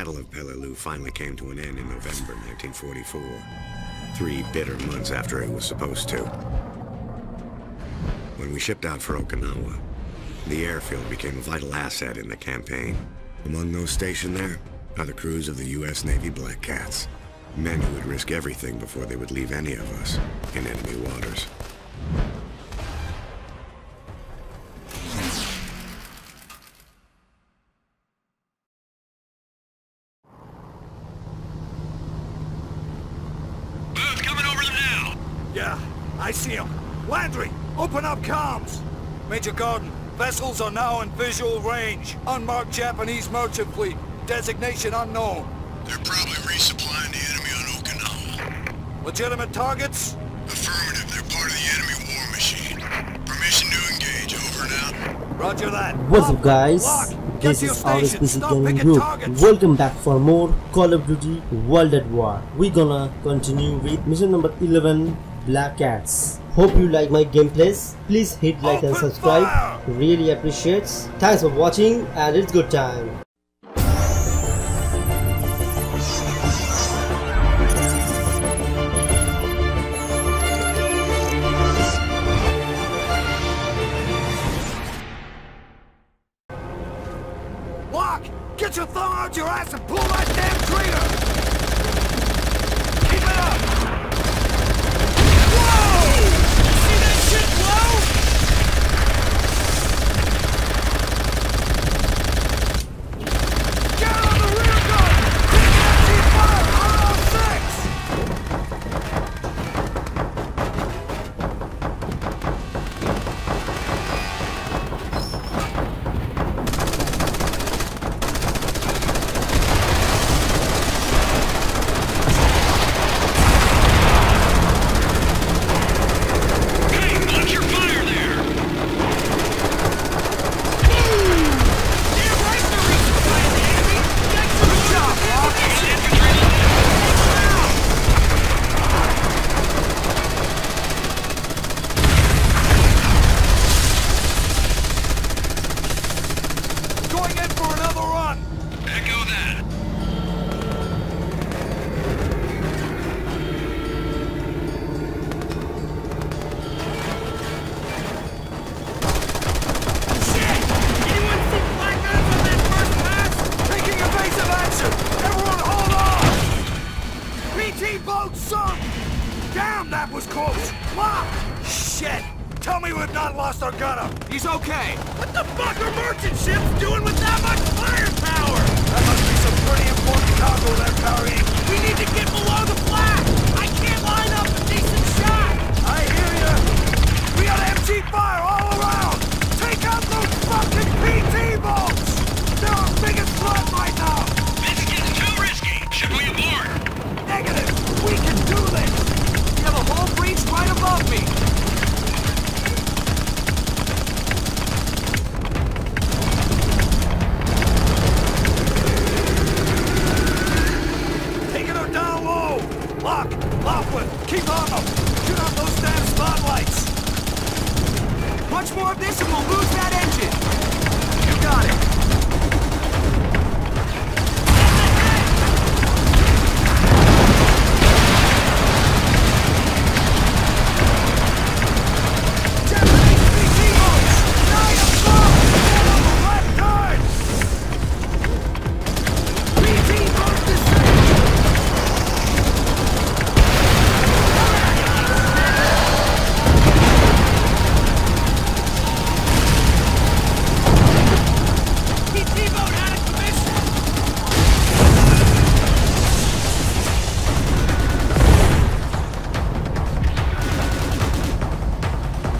Battle of Peleliu finally came to an end in November 1944, three bitter months after it was supposed to. When we shipped out for Okinawa, the airfield became a vital asset in the campaign. Among those stationed there are the crews of the U.S. Navy Black Cats, men who would risk everything before they would leave any of us in enemy waters. Open up comms! Major Gordon, vessels are now in visual range. Unmarked Japanese merchant fleet. Designation unknown. They're probably resupplying the enemy on Okinawa. Legitimate targets? Affirmative, they're part of the enemy war machine. Permission to engage, over and out. Roger that. What's up guys? lock. This is your our station. PC Stop Gaming Group. targets. Welcome back for more Call of Duty World at War. We're gonna continue with mission number 11 Black Cats. Hope you like my gameplays. Please hit like and subscribe. Really appreciates. Thanks for watching and it's good time. Going in for another run! Echo that. Me we've not lost our gunner! He's okay! What the fuck are merchant ships doing with that much firepower? That must be some pretty important cargo they're carrying. We need to get below the flag! I can't line up a decent shot! I hear ya! We got MG fire all around! Take out those fucking PT boats! They're our biggest threat right now! This is getting too risky. Ship we aboard. Negative! We can do this! You have a whole breach right above me! Taking her down low! Locke! Lockwood! Keep on them! Shoot out those damn spotlights! Much more of this and we'll lose that engine! You got it! Japanese PT boats! Nine o'clock! On the left guard! PT boat disabled! PT boat out of commission!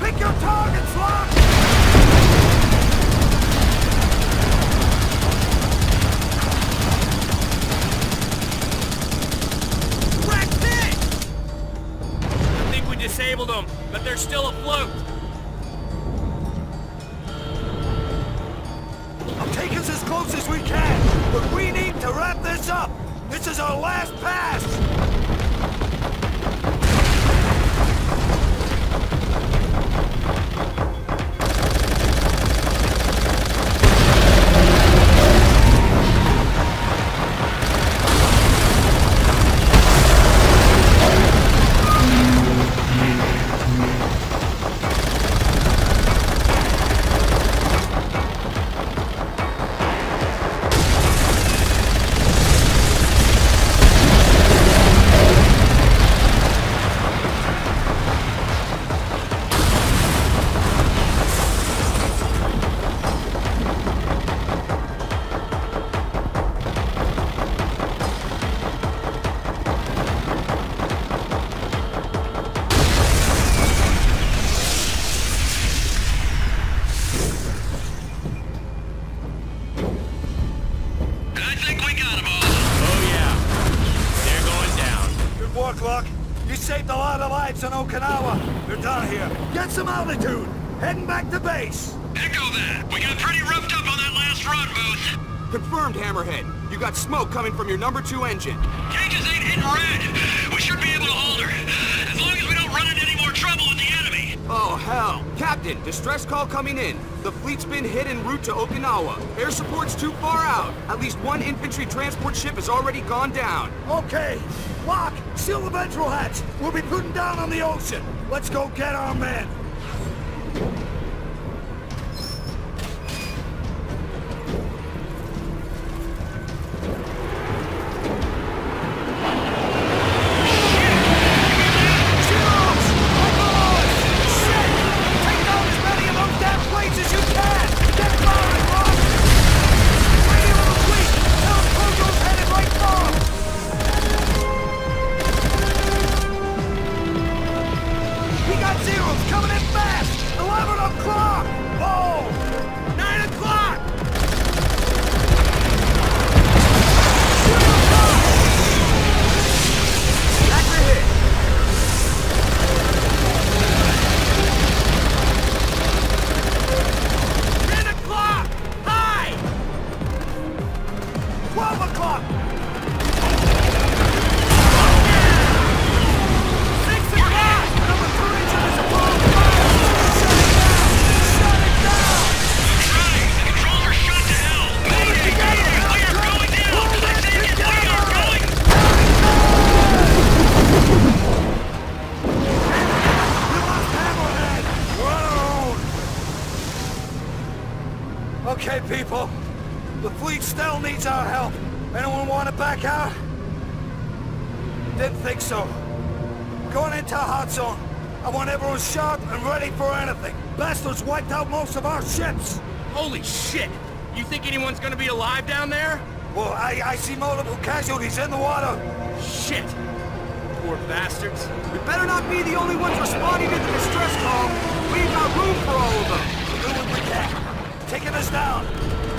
Pick your targets, Locke! Wrecked it! I think we disabled them, but they're still afloat. Taking us as close as we can, but we need to wrap this up. This is our last pass. Here. Get some altitude. Heading back to base. Echo that. We got pretty roughed up on that last run, Booth. Confirmed, Hammerhead. You got smoke coming from your number two engine. Gauges ain't hitting red. We should be able to hold her. As long as we don't run into any more trouble with the enemy. Oh, hell. Captain, distress call coming in. The fleet's been hit en route to Okinawa. Air support's too far out. At least one infantry transport ship has already gone down. Okay. Locke, seal the ventral hatch. We'll be putting down on the ocean. Let's go get our men. Okay, people. The fleet still needs our help. Anyone want to back out? Didn't think so. Going into hot zone. I want everyone sharp and ready for anything. Bastards wiped out most of our ships. Holy shit! You think anyone's gonna be alive down there? Well, I, I see multiple casualties in the water. Shit! Poor bastards. We better not be the only ones responding to the distress call. We ain't got room for all of them. We'll do what we can. Taking us down.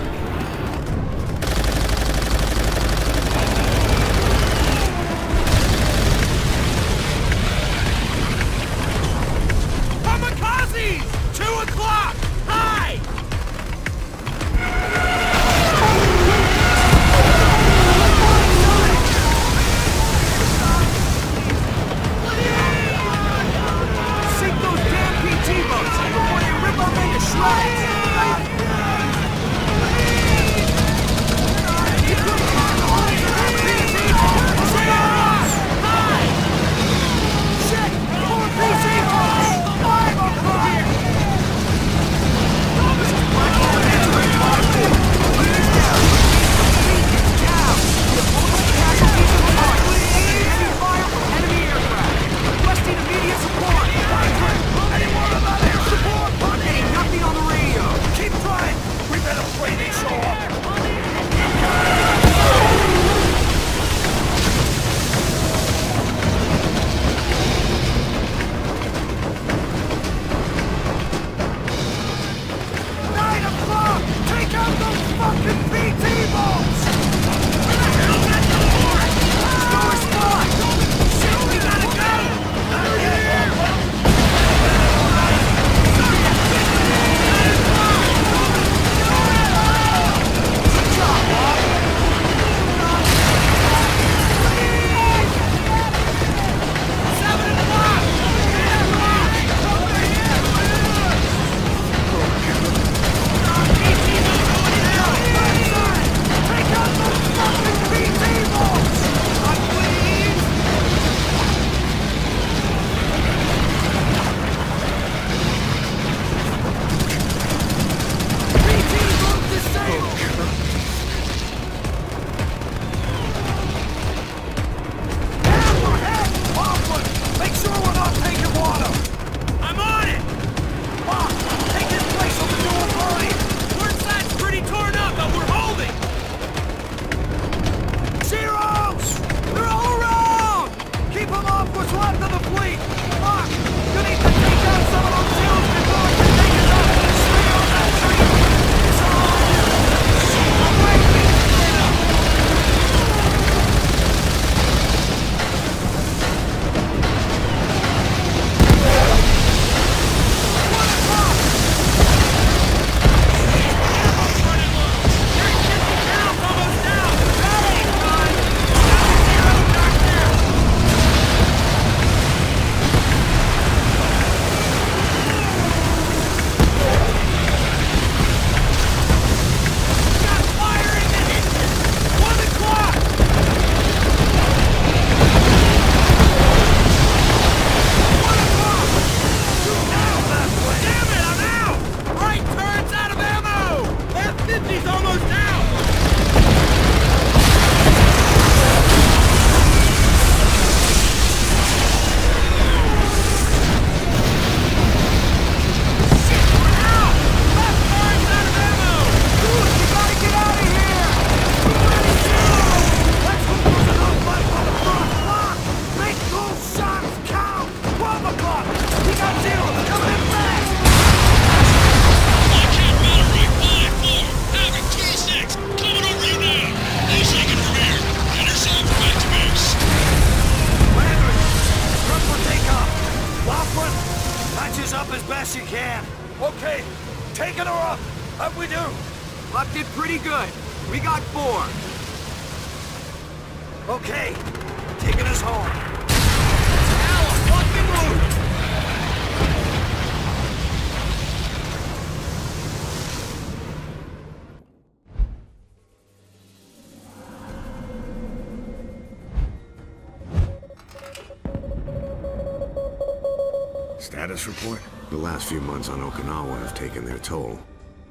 Few months on Okinawa have taken their toll.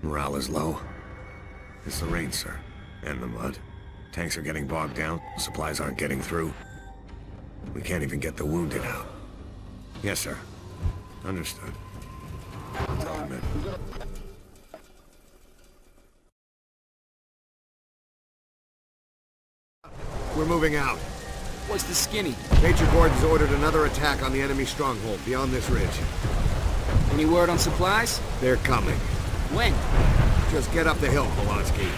Morale is low. It's the rain, sir. And the mud. Tanks are getting bogged down. Supplies aren't getting through. We can't even get the wounded out. Yes, sir. Understood. Tell him in. We're moving out. What's the skinny? Major Gordon's ordered another attack on the enemy stronghold beyond this ridge. Any word on supplies? They're coming. When? Just get up the hill, Polonsky.